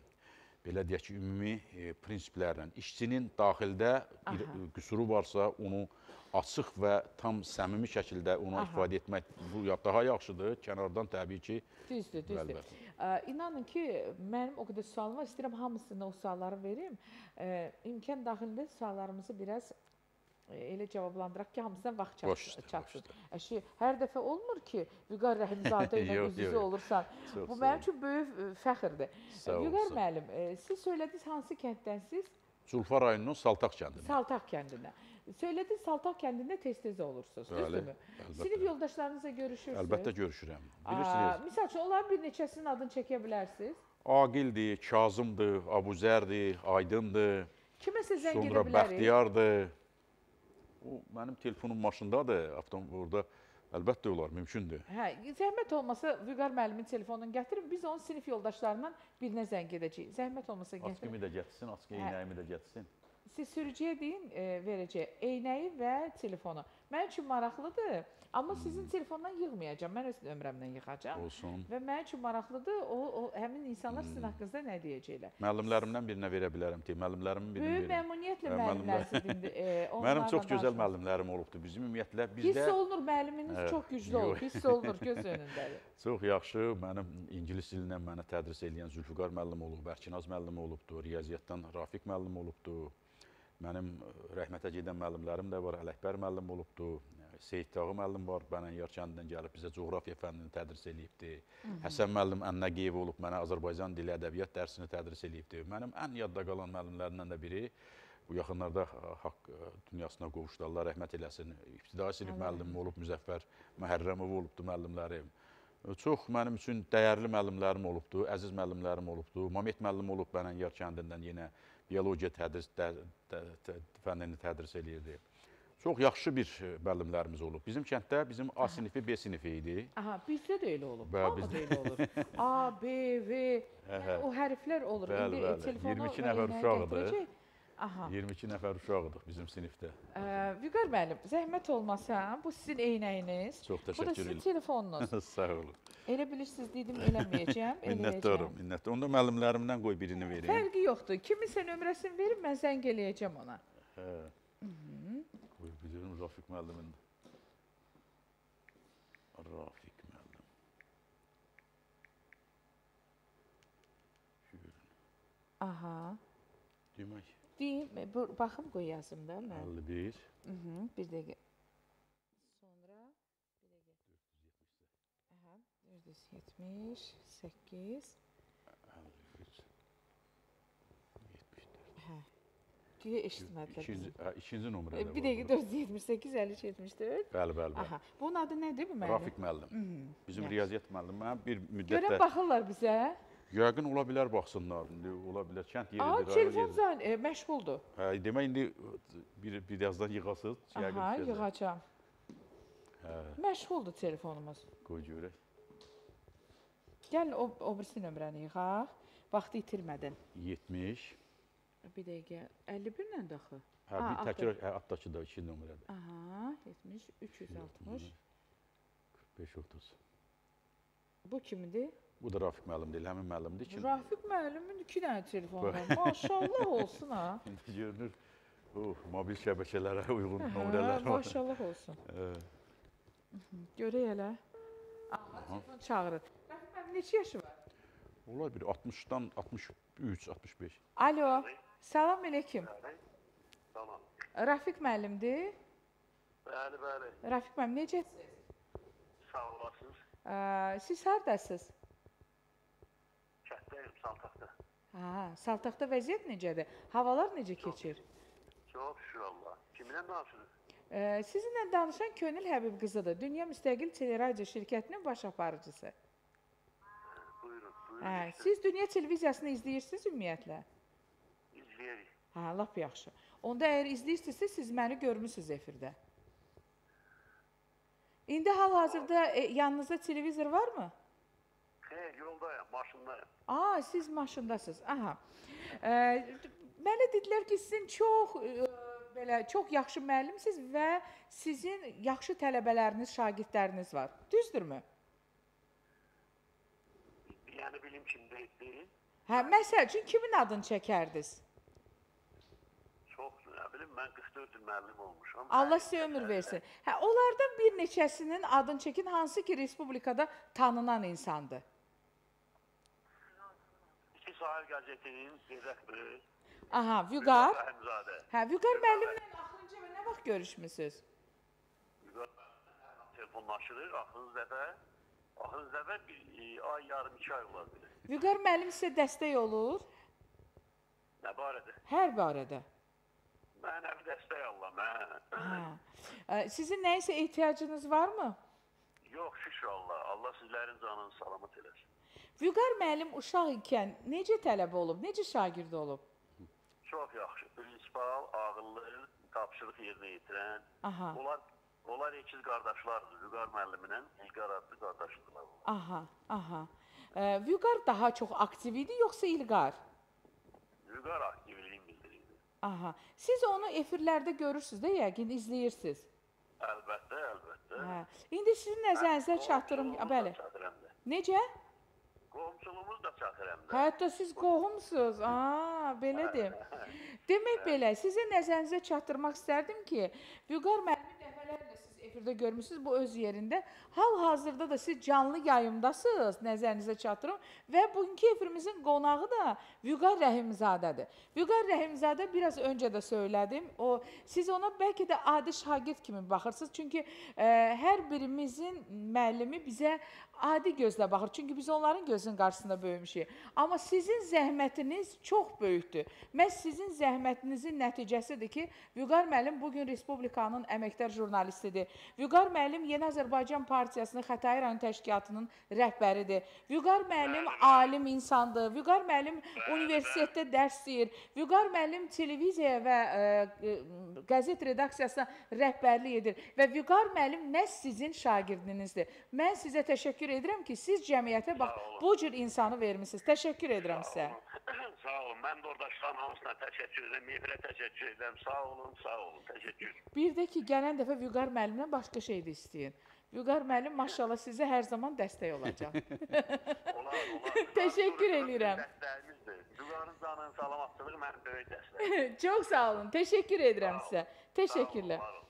Belə deyək ki, ümumi e, prinsiplərlə işçinin daxildə bir Aha. e, qüsuru varsa, onu açıq və tam səmimi şəkildə ona Aha. ifadə etmək bu daha yaxşıdır. Kənardan təbii ki, Düzdür, düzdür. Ə, İnanın ki, mənim o qədər sualım var. İstəyirəm hamısına o sualları verim. İmkan daxilində suallarımızı biraz elə cavablandıraq ki, hamısına vaxt çatsın. üstə. Əşi, hər dəfə olmur ki, Vüqar Rəhimzadə ilə [laughs] yox. olursan. Çox Bu mənim üçün böyük ə, fəxrdir. Olun, Vüqar müəllim, siz söylədiniz hansı kənddənsiz? Culfa rayonunun Saltaq kəndindən. Saltaq kəndindən. Söylədiniz Saltaq kəndində tez-tez olursunuz, düzdürmü? Sinif yoldaşlarınızla görüşürsünüz. Əlbəttə görüşürəm. Bilirsiniz, Misal üçün, onların bir neçəsinin adını çəkə bilərsiniz. Aqildir, Kazımdır, Abuzərdir, Aydındır. Kiməsə zəng edə Sonra bilərik. Bəxtiyardır. O mənim telefonum maşındadır, avtom orada əlbəttə olar, mümkündür. Hə, zəhmət olmasa Vüqar müəllimin telefonunu gətirin, biz onun sinif yoldaşlarından birinə zəng edəcəyik. Zəhmət olmasa gətirin. Askımı da gətirsin, askı Hə. eynəyimi də gətirsin. Siz sürücüyə deyin, e, verəcək eynəyi və telefonu. Mənim üçün maraqlıdır, amma sizin telefondan yığmayacağam. Mən öz nömrəmdən yığacağam. Olsun. Və mənim üçün maraqlıdır, o, o həmin insanlar sizin haqqınızda nə deyəcəklər. Müəllimlərimdən birinə verə bilərəm ki, müəllimlərimin birini Böyük verim. məmnuniyyətlə Hə, müəllimlərinizi dindir. E, [laughs] Mənim çox gözəl müəllimlərim olubdu. Bizim ümumiyyətlə Hiss bizdə olunur müəlliminiz Hə, çox güclü yox. Hiss olunur göz [laughs] önündədir. çox yaxşı mənim ingilis dilindən mənə tədris edən Zülfüqar müəllim olub, Bərkinaz müəllim olubdu, riyaziyyatdan Rafiq müəllim olubdu. Mənim ə, rəhmətə gedən müəllimlərim də var, Ələkbər müəllim olubdu. Seyid Tağı müəllim var, Bənənyar kəndindən gəlib bizə coğrafiya fənnini tədris eləyibdi. Həsən müəllim Ənnəqiyev olub, mənə Azərbaycan dili, ədəbiyyat dərsini tədris eləyibdi. Mənim ən yadda qalan müəllimlərimdən də biri bu yaxınlarda haqq ə, dünyasına qovuşdu. Allah rəhmət eləsin. İbtidai sinif Allah müəllimi olub, Müzəffər Məhərrəmov olubdu müəllimlərim. Çox mənim üçün dəyərli müəllimlərim olubdu, əziz müəllimlərim olubdu. Mamet müəllim olub Bənənyar kəndindən yenə biologiya tədris də, də, də, fənnini tədris eləyirdi. Çox yaxşı bir müəllimlərimiz olub. Bizim kənddə bizim A sinifi, B sinifi idi. Aha, bizdə də elə olur. Bəli, bizdə- elə olur. A, B, V, [laughs] hə. o hərflər olur. Bəli, İndi bəli. telefonu 22 və nəfər uşaqdır. Aha. 22 nəfər uşağıdıq bizim sinifdə. Ə, Vüqar müəllim, zəhmət olmasa, bu sizin eynəyiniz. Çox Bu da təşəkkür sizin edirəm. telefonunuz. [laughs] Sağ olun. Elə bilirsiniz dedim eləməyəcəm, [laughs] Minnətdaram, eləyəcəm. minnətdaram. Onda müəllimlərimdən qoy birini verim. Fərqi yoxdur. Kiminsə nömrəsini verin, mən zəng eləyəcəm ona. Hə. Qoy bilirim Rafiq müəllimin. Rafiq müəllim. Aha. Demək Deyim, bu, baxım qoy yazım da mən. 51 Mhm, bir dəqiqə. Sonra bir dəqiqə. Aha, 478 53 Hə. Güya eşitmədilər. İkinci, bizi. hə, ikinci nömrədə. E, Bir dəqiqə 478 53 74. Bəli, bəli. Aha. Bunun adı nədir bu müəllim? Rafiq müəllim. Bizim riyaziyyat müəllimi bir müddətdə Görən baxırlar bizə. Yəqin ola bilər baxsınlar. İndi ola bilər kənd Aa, yeridir. telefon zən e, məşğuldur. Hə, demək indi bir birazdan yığasız. Yəqin Aha, yığacam. Hə, Məşğuldur telefonumuz. qoy görək. Gəl o, o birisi nömrəni yığaq. Vaxtı itirmədin. 70. Bir dəqiqə. 51 ilə daxı. Hə, Ha, bir təkrar hə, altdakı da 2 nömrədir. Aha, 70 360. 45 30. Bu kimdir? Bu da Rafiq müəllim deyil, həmin müəllimdir ki. Rafiq müəllimin 2 dənə telefonu var. Maşallah olsun ha. [laughs] İndi görünür. Oh, mobil şəbəkələrə uyğun Hə, nömrələr var. maşallah olsun. Hə, Görək elə. Telefon çağırır. Rafiq müəllim neçə yaşı var? Olar bir 60-dan 63, 65. Alo. Salam əleykum. Tamam. Rafiq müəllimdir. Bəli, bəli. Rafiq müəllim necəsiniz? Sağ olasınız. Siz hardasınız? Saltaqda. Ha, Saltaqda vəziyyət necədir? Havalar necə keçir? Çox şükür Allah. Kiminlə danışırız? Ə, Sizinlə danışan Könül Həbib qızıdır. Dünya Müstəqil Teleradio şirkətinin baş aparıcısı. Buyurun, buyurun. Hə, siz Dünya televiziyasını izləyirsiniz ümumiyyətlə? İzləyirik. Hə, lap yaxşı. Onda əgər izləyirsinizsə, siz məni görmüsüz efirdə. İndi hal-hazırda e, yanınızda televizor varmı? Xeyr, yoldayım, maşındayım. Aa, siz maşındasınız. Aha. Ə, mənə dedilər ki, sizin çox ə, belə çox yaxşı müəllimsiniz və sizin yaxşı tələbələriniz, şagirdləriniz var. Düzdürmü? Yəni bilim kimdə deyil. Hə, məsəl üçün kimin adını çəkərdiniz? Çox, nə bilim, mən 44 il müəllim olmuşam. Allah sizə ömür versin. Hə, onlardan bir neçəsinin adını çəkin, hansı ki respublikada tanınan insandır. Sahil qəzetinin redaktoru. Aha, Vüqar. Rəhimzadə. Hə, Vüqar müəllimlə axırıncı və nə vaxt görüşmüsüz? Vüqar telefonlaşırıq, axırıncı dəfə. Axırıncı dəfə bir e, ay, yarım, iki ay olar bilər. Vüqar müəllim sizə dəstək olur Nə barədə? hər barədə. Mənəvi dəstək Allah, mən. Hə. Ə, Sizin nəyisə ehtiyacınız varmı? Yox, şükür Allah. Allah sizlərin canını salamat eləsin. Vüqar müəllim uşaq ikən necə tələbə olub, necə şagird olub? Çox yaxşı. Prinsipal, ağıllı, tapşırıq yerinə yetirən. Aha. Onlar onlar ikiz qardaşlardır. Vüqar müəllimlə İlqar adlı qardaşdırlar. Aha, aha. Ə, Vüqar daha çox aktiv idi yoxsa İlqar? Vüqar aktivliyini bildirirdi. Aha. Siz onu efirlərdə görürsüz də, yəqin izləyirsiniz. Əlbəttə, əlbəttə. Hə. İndi sizin nəzərinizə çatdırım. Qonşuluğumuz da Bəli. Necə? Qonşuluğumuz da çatır həm də. Hətta siz qohumsuz. Aa, belədir. [laughs] Demək belə, sizə nəzərinizə çatdırmaq istərdim ki, Vüqar müəllimi dəfələrlə siz efirdə görmüsüz bu öz yerində. Hal-hazırda da siz canlı yayımdasınız, nəzərinizə çatdırım və bugünkü efirimizin qonağı da Vüqar Rəhimzadədir. Vüqar Rəhimzadə biraz öncə də söylədim. O siz ona bəlkə də adi şagird kimi baxırsınız. Çünki ə, hər birimizin müəllimi bizə adi gözlə baxır. Çünki biz onların gözünün qarşısında böyümüşük. Amma sizin zəhmətiniz çox böyükdür. Məhz sizin zəhmətinizin nəticəsidir ki, Vüqar müəllim bu gün Respublikanın əməkdar jurnalistidir. Vüqar müəllim Yeni Azərbaycan Partiyasının Xətai rayon təşkilatının rəhbəridir. Vüqar müəllim alim insandır. Vüqar müəllim universitetdə dərs deyir. Vüqar müəllim televiziya və ə, ə, qəzet redaksiyasına rəhbərlik edir və Vüqar müəllim məhz sizin şagirdinizdir. Mən sizə təşəkkür edirəm ki, siz cəmiyyətə bax bu cür insanı vermisiniz. Təşəkkür edirəm sizə. sağ olun. Mən də oradaşların hamısına təşəkkür edirəm. Mehirə təşəkkür edirəm. Sağ olun, sağ olun. Təşəkkür. Bir də ki, gələn dəfə Vüqar müəllimdən başqa şey də istəyin. Vüqar müəllim maşallah sizə hər zaman dəstək olacaq. [laughs] Olar, olar. [laughs] Təşəkkür edirəm. Vüqarın canının salamatçılığı mənim böyük dəstəyim. [laughs] Çox sağ olun. Təşəkkür edirəm sizə. Təşəkkürlər. Var olun.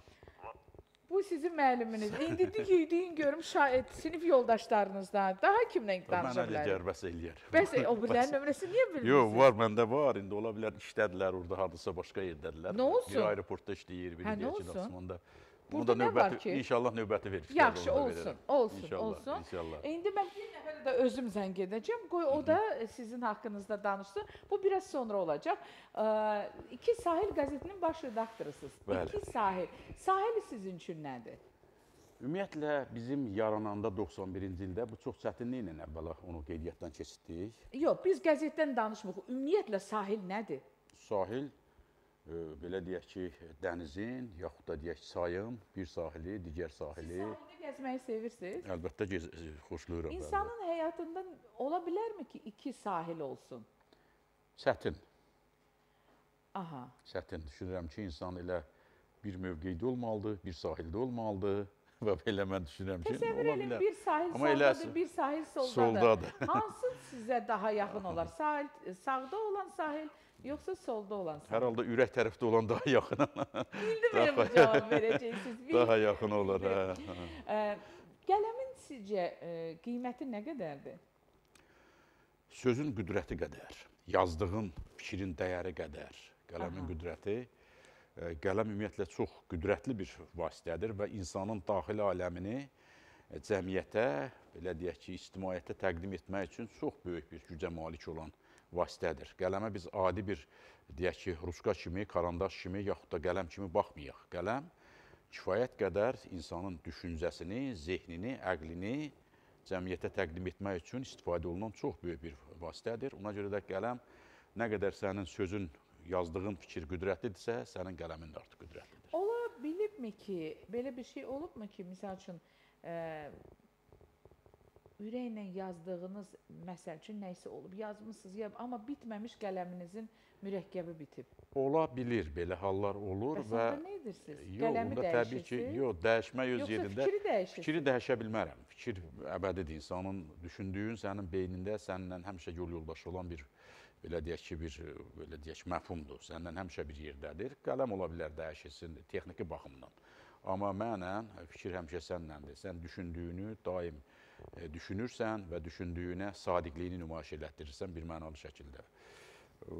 Bu sizin müəlliminiz. İndi deyin, deyin görüm şahid sinif yoldaşlarınızdan daha kimlə danışa bilərik? gəlir bəs eləyər. Bəs o birlərin nömrəsi niyə bilmirsiniz? Yox, var məndə var. İndi ola bilər işdədilər orada, hardasa başqa yerdədirlər. Nə olsun? Biri aeroportda işləyir, biri Hə, nə Deyəcək Laçmanda. Burada nə var ki? İnşallah növbəti verilişdə Yaxşı olsun, olsun, İnşallah, olsun. İnşallah. İndi mən bir nəfərə də özüm zəng edəcəm. Qoy o da sizin haqqınızda danışsın. Bu biraz sonra olacaq. Ə, İki Sahil qəzetinin baş redaktorusunuz. Bəli. İki Sahil. Sahil sizin üçün nədir? Ümumiyyətlə bizim yarananda 91-ci ildə bu çox çətinliklə əvvəla onu qeydiyyatdan keçirtdik. Yox, biz qəzetdən danışmırıq. Ümumiyyətlə sahil nədir? Sahil belə deyək ki, dənizin yaxud da deyək çayın bir sahili, digər sahili. Sahildə gəzməyi sevirsiniz? Əlbəttə gez e, xoşlayıram. bəli. İnsanın həyatında ola bilərmi ki, iki sahil olsun? çətin, Aha. çətin düşünürəm ki, insan elə bir mövqedə olmalıdır, bir sahildə olmalıdır [laughs] və belə mən düşünürəm ki, Təsəvvür ola bilər. bir sahil Amma sağdadır, bir sahil soldadır. Soldadır. Hansı [laughs] sizə daha yaxın olar? [laughs] Sahil sağda olan sahil yoxsa solda olan sahil? Hər halda ürək tərəfdə olan daha yaxın, İndi mənə bu cavab verəcəksiniz. Bir- daha yaxın olar. Hə. Qələmin sizcə ə, qiyməti nə qədərdir? Sözün qüdrəti qədər, yazdığın fikrin dəyəri qədər, qələmin Aha. qüdrəti, e, qələm ümumiyyətlə çox qüdrətli bir vasitədir və insanın daxili aləmini e, cəmiyyətə, belə deyək ki, ictimaiyyətə təqdim etmək üçün çox böyük bir gücə malik olan vasitədir. Qələmə biz adi bir deyək ki, ruska kimi, karandaş kimi yaxud da qələm kimi baxmayaq. Qələm kifayət qədər insanın düşüncəsini, zehnini, əqlini cəmiyyətə təqdim etmək üçün istifadə olunan çox böyük bir vasitədir. Ona görə də qələm nə qədər sənin sözün, yazdığın fikir qüdrətlidirsə, sənin qələmin də artıq qüdrətlidir. Ola bilibmi ki, belə bir şey olubmu ki, misal üçün ə, ürəklə yazdığınız məsəl üçün nəsə olub, yazmısınız ya, amma bitməmiş qələminizin mürəkkəbi bitib. Ola bilər, belə hallar olur Bəs və nə edirsiniz? yox, Qələmi onda təbii ki, yox, dəyişmək öz Yoxsa yerində. fikri dəyişirsiniz? Fikri dəyişə bilmərəm. Fikir əbədidir. İnsanın düşündüyün sənin beynində səninlə həmişə yol yoldaşı olan bir belə deyək ki, bir belə deyək məfhumdur. Səndən həmişə bir yerdədir. Qələm ola bilər dəyişilsin texniki baxımdan. Amma mənən fikir həmişə səninlədir. Sən düşündüyünü daim e, düşünürsən və düşündüyünə sadiqliyini nümayiş elətdirirsən bir mənalı şəkildə. E,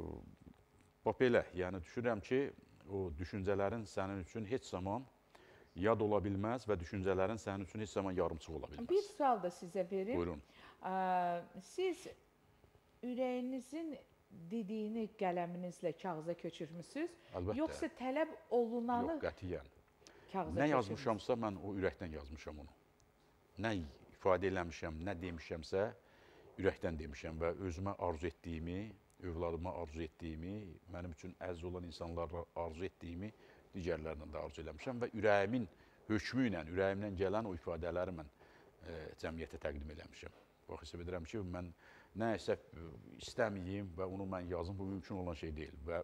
Bax belə, yəni düşünürəm ki, o düşüncələrin sənin üçün heç zaman yad ola bilməz və düşüncələrin sənin üçün heç zaman yarımçıq ola bilməz. Bir sual da sizə verim. Buyurun. Siz ürəyinizin dediyini qələminizlə kağıza köçürmüsüz, Əlbəttə. yoxsa tələb olunanı Yox, qətiyyən. kağıza Nə yazmışamsa mən o ürəkdən yazmışam onu. Nə ifadə eləmişəm, nə demişəmsə ürəkdən demişəm və özümə arzu etdiyimi, övladıma arzu etdiyimi, mənim üçün əziz olan insanlarla arzu etdiyimi digərlərinə də arzu eləmişəm və ürəyimin hökmü ilə, ürəyimdən gələn o ifadələri mən e, cəmiyyətə təqdim eləmişəm. Bax hesab edirəm ki, mən nəsə e, istəməyim və onu mən yazım, bu mümkün olan şey deyil və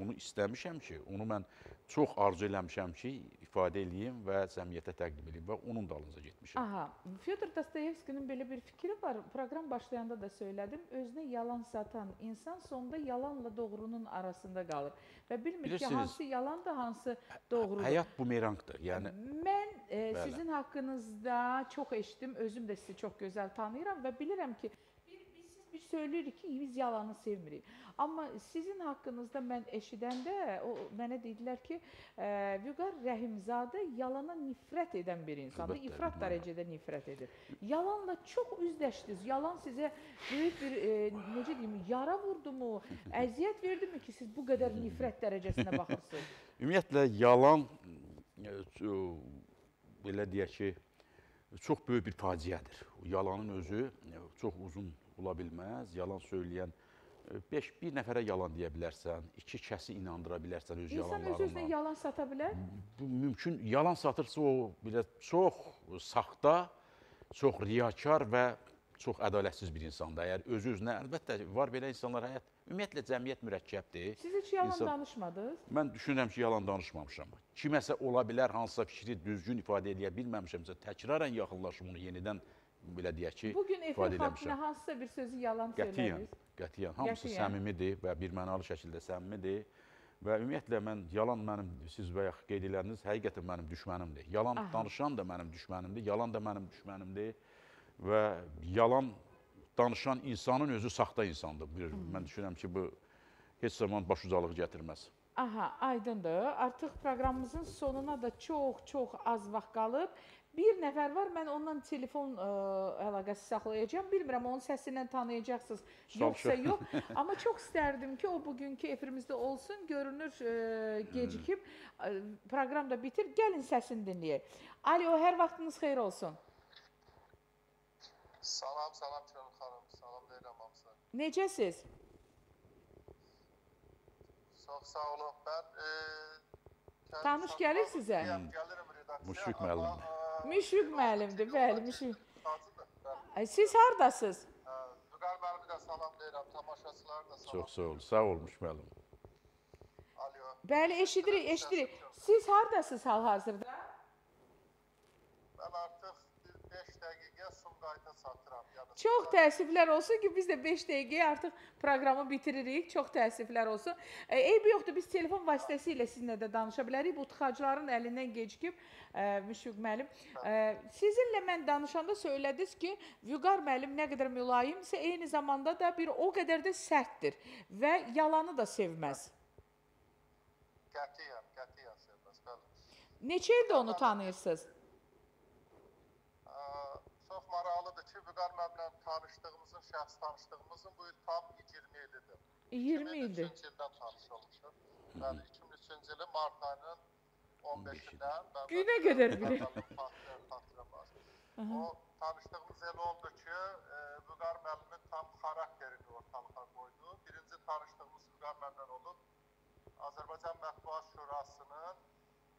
onu istəmişəm ki, onu mən çox arzu eləmişəm ki, ifadə eləyim və cəmiyyətə təqdim edeyim və onun dalınca getmişəm. Aha, Fyodor Dostoyevskinin belə bir fikri var. Proqram başlayanda da söylədim. Özünə yalan satan insan sonunda yalanla doğrunun arasında qalır və bilmir ki, Bilirsiniz, hansı yalandır, hansı doğrudur. Həyat bumerangdır. Yəni Mən e, sizin haqqınızda çox eşitdim, özüm də sizi çox gözəl tanıyıram və bilirəm ki, bir, biz, siz bir söyləyirik ki, biz yalanı sevmirik. Amma sizin haqqınızda mən eşidəndə o mənə dedilər ki, e, Vüqar Rəhimzadə yalana nifrət edən bir insandır. Əlbəttə, İfrat dərəcədə nifrət edir. Yalanla çox üzləşdiniz. Yalan sizə böyük bir e, necə deyim, yara vurdumu, [laughs] əziyyət verdimi ki, siz bu qədər nifrət dərəcəsinə [laughs] baxırsınız? ümumiyyətlə yalan belə deyək ki, çox böyük bir faciədir. Yalanın özü çox uzun ola bilməz. Yalan söyləyən 5 bir nəfərə yalan deyə bilərsən, iki kəsi inandıra bilərsən öz İnsan öz-özünə yalanlarına. yalan sata bilər? Bu mümkün yalan satırsa o belə çox saxta, çox riyakar və çox ədalətsiz bir insandır. Əgər özü-özünə əlbəttə var belə insanlar həyat ümumiyyətlə cəmiyyət mürəkkəbdir. Siz heç yalan İnsan- danışmadınız? Mən düşünürəm ki, yalan danışmamışam. Kiməsə ola bilər hansısa fikri düzgün ifadə edə bilməmişəmsə, təkrarən yaxınlaşım onu yenidən belə deyək ki, Bu gün ifadə xalqına eləmişəm. hansısa bir sözü yalan söylədiniz. qətiyyən. Hamısı Qətiyyən. səmimidir və bir mənalı şəkildə səmimidir. Və ümumiyyətlə mən yalan mənim siz və ya qeyd elədiniz, həqiqətən mənim düşmənimdir. Yalan Aha. danışan da mənim düşmənimdir, yalan da mənim düşmənimdir və yalan danışan insanın özü saxta insandır. Bir, mən düşünürəm ki, bu heç zaman başucalığı gətirməz. Aha, aydındır. Artıq proqramımızın sonuna da çox-çox az vaxt qalıb. Bir nəfər var, mən ondan telefon ə, əlaqəsi saxlayacağam. Bilmirəm onun səsindən tanıyacaqsınız yoxsa yox. [laughs] Amma çox istərdim ki, o bugünkü efirimizdə olsun. Görünür ə, gecikib ə, proqram da bitir. Gəlin səsini dinləyək. Alo, hər vaxtınız xeyir olsun. Salam, salam Çölün xanım. Salam deyirəm hamısına. Necəsiz? Çox sağ olun. Mən e, Tanış gəlir sizə? Gəlirəm, Gəlirəm. Müşfiq müəllimdir. Müşfiq müəllimdir, bəli, Müşfiq. Siz hardasınız? Vüqar müəllimi də salam deyirəm, tamaşaçılara da salam. Çox sağ ol. Sağ olmuş müəllim. Alo. Bəli, eşidirik, eşidirik. Siz hardasınız hal-hazırda? Mən artıq 5 dəqiqəyə Sumqayıta çatıram. Yəni Çox təəssüflər olsun ki, biz də 5 dəqiqəyə artıq proqramı bitiririk. Çox təəssüflər olsun. E, eybi yoxdur, biz telefon vasitəsilə sizinlə də danışa bilərik. Bu tıxacların əlindən gecikib e, Müşfiq müəllim. E, sizinlə mən danışanda söylədiniz ki, Vüqar müəllim nə qədər mülayimsə, eyni zamanda da bir o qədər də sərtdir və yalanı da sevməz. qətiyyən, qətiyyən sevməz, bəli. Neçə ildir onu tanıyırsınız? Ə, Çox maraqlıdır ki, Vüqar müəllimlə tanışdığımızın, şəxs tanışdığımızın bu il tam 20 ilidir. 20 ildir. 2003-cü ildən tanış olmuşuq. Bəli, 2003-cü ilin mart ayının 15-dən. mən- Günə qədər bilir. O tanışdığımız elə oldu ki, e, Vüqar müəllimin tam xarakterini ortalığa qoydu. Birinci tanışdığımız Vüqar müəllimlə olub Azərbaycan Mətbuat Şurasının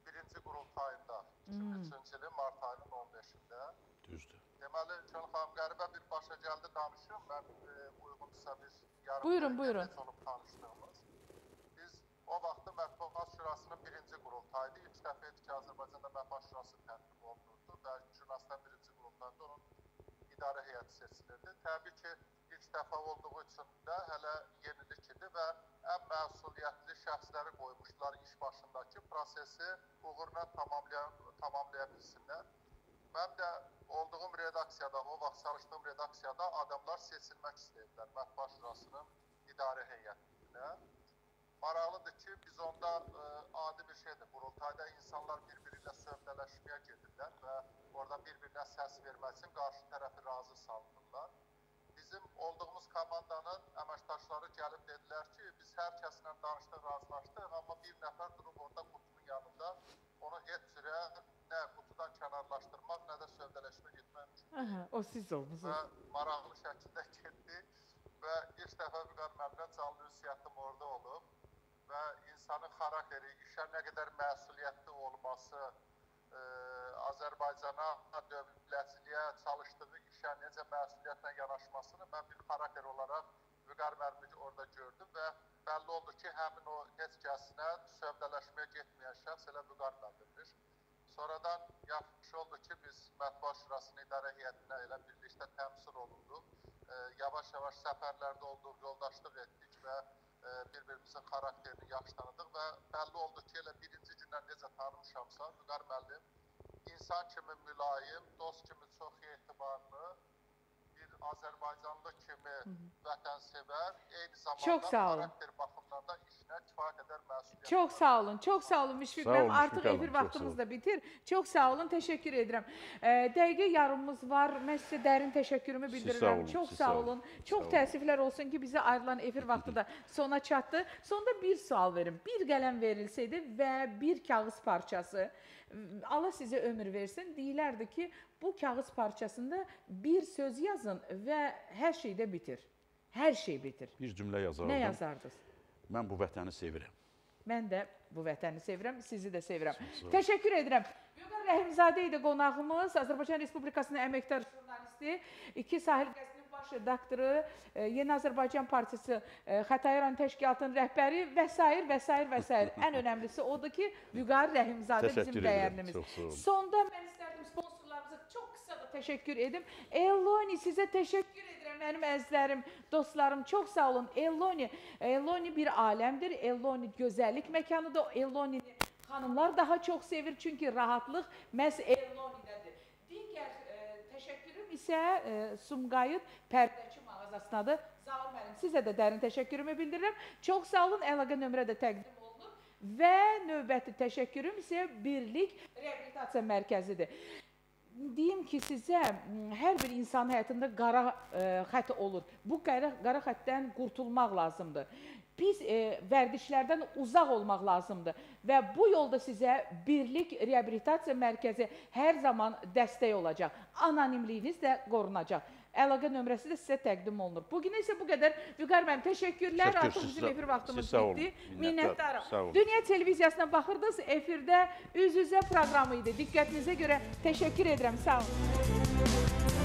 birinci qurultayında 2003-cü ilin mart ayının 15-də. Düzdür. Deməli, Çön xanım qəribə bir başa gəldi danışım. Mən e, uyğunsa biz yarım Buyurun, buyurun. olub tanışdığımız. Biz o vaxtı Mətbuat Şurasının birinci qurultaydı. İlk dəfə idi ki, Azərbaycanda Mətbuat Şurası tərtib olunurdu və jurnalistlərin birinci qurultayında onun idarə heyəti seçilirdi. Təbii ki, ilk dəfə olduğu üçün də hələ yenilik idi və ən məsuliyyətli şəxsləri qoymuşlar iş başındakı prosesi uğurla tamamlaya, tamamlaya bilsinlər. Mən də olduğum redaksiyada, o vaxt çalışdığım redaksiyada adamlar seçilmək istəyirdilər Mətbuat Şurasının idarə heyətinə. Maraqlıdır ki, biz onda ə, adi bir şeydir. Qurultayda insanlar bir-biri ilə sövdələşməyə gedirlər və orada bir-birinə səs vermək üçün qarşı tərəfi razı salınırlar. Bizim olduğumuz komandanın əməkdaşları gəlib dedilər ki, biz hər kəslə danışdıq, razılaşdıq, amma bir nəfər durub orada qutunun yanında onu heç cürə nə qutudan kənarlaşdırmaq, nə də sövdələşmə getmək mümkün Aha, o siz və olmusunuz. maraqlı şəkildə getdi və ilk dəfə Vüqar müəllimlə canlı ünsiyyətim orada olub və insanın xarakteri, işə nə qədər məsuliyyətli olması, ə, Azərbaycana, dövlətçiliyə çalışdığı işə necə məsuliyyətlə yanaşmasını mən bir xarakter olaraq Vüqar müəllimi orada gördüm və bəlli oldu ki, həmin o heç kəsinə sövdələşməyə getməyən şəxs elə Vüqar müəllimdir. Sonradan yaxşı oldu ki, biz Mətbuat Şurasının idarə heyətinə elə birlikdə təmsil olunduq. E, Yavaş-yavaş səfərlərdə olduq, yoldaşlıq etdik və e, bir-birimizin xarakterini yaxşı tanıdıq və bəlli oldu ki, elə birinci gündən necə tanımışamsa, Vüqar müəllim insan kimi mülayim, dost kimi çox etibarlı, Azərbaycanlı kimi vətənsevər, eyni zamanda Çox sağ olun. xarakter baxımından da işinə kifayət qədər məsuliyyətli. Çox sağ olun, çox sağ olun Müşfiq olun, Artıq efir vaxtımız da bitir. Çox sağ olun, təşəkkür edirəm. E, dəqiqə yarımımız var. Mən sizə dərin təşəkkürümü Siz bildirirəm. sağ olun, çox siz sağ sağ olun. olun. Çox təəssüflər olsun ki, bizə ayrılan efir vaxtı da sona çatdı. Sonda bir sual verin. Bir qələm verilsəydi və bir kağız parçası Allah sizə ömür versin. Deyilərdi ki, bu kağız parçasında bir söz yazın və hər şey də bitir. Hər şey bitir. Bir cümlə yazardım. Nə yazardınız? Mən bu vətəni sevirəm. Mən də bu vətəni sevirəm, sizi də sevirəm. Təşəkkür edirəm. Vüqar Rəhimzadə idi qonağımız, Azərbaycan Respublikasının əməkdar jurnalisti, iki Sahil qəzetinin baş redaktoru, e, Yeni Azərbaycan Partisi e, Xətai rayon təşkilatının rəhbəri və s. və s. və s. [laughs] Ən önəmlisi odur ki, Vüqar Rəhimzadə bizim Təşəkkür edirəm, dəyərlimiz. Sonda mən istərdim sponsorlarımıza təşəkkür edim. Eloni sizə təşəkkür edirəm mənim əzizlərim, dostlarım. Çox sağ olun. Eloni, Eloni bir aləmdir. Eloni gözəllik məkanıdır. Elonini xanımlar daha çox sevir çünki rahatlıq məhz Elonidədir. Digər e, təşəkkürüm isə e, Sumqayıt pərdəçi mağazasınadır. Zaur müəllim, sizə də dərin təşəkkürümü bildirirəm. Çox sağ olun. Əlaqə nömrə də təqdim olunur. Və növbəti təşəkkürüm isə Birlik Reabilitasiya Mərkəzidir. Deyim ki sizə hər bir insan həyatında qara ə, xətt olur. Bu qara qara xəttdən qurtulmaq lazımdır. Biz e, vərdişlərdən uzaq olmaq lazımdır və bu yolda sizə Birlik Reabilitasiya Mərkəzi hər zaman dəstək olacaq. Anonimliyiniz də qorunacaq. Əlaqə nömrəsi də sizə təqdim olunur. Bu gün isə bu qədər. Vüqar müəllim, təşəkkürlər. Təşəkkür, Artıq bizim efir vaxtımız bitdi. Minnətdar, Minnətdaram. Dünya televiziyasına baxırdınız. Efirdə üz-üzə proqramı idi. Diqqətinizə görə təşəkkür edirəm. Sağ olun.